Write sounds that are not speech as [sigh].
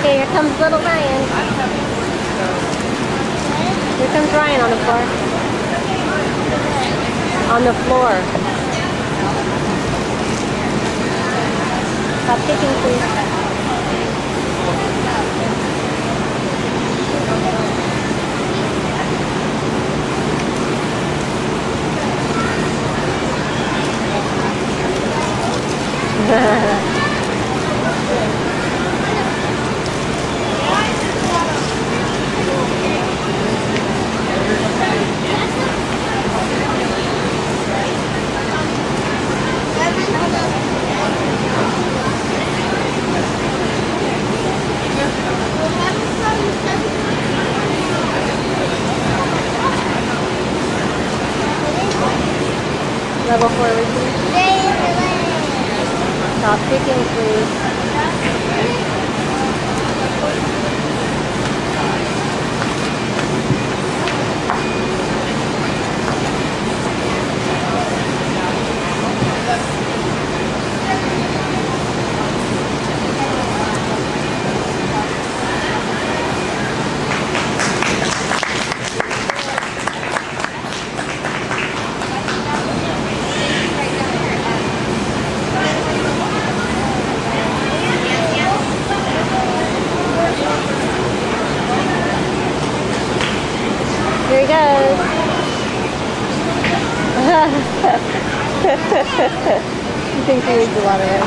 Okay, here comes little Ryan. Here comes Ryan on the floor. On the floor. Stop kicking, please. [laughs] Level four, Ricky. Stop kicking, please. He goes. [laughs] he thinks he needs a lot of it.